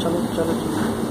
咱们，咱们。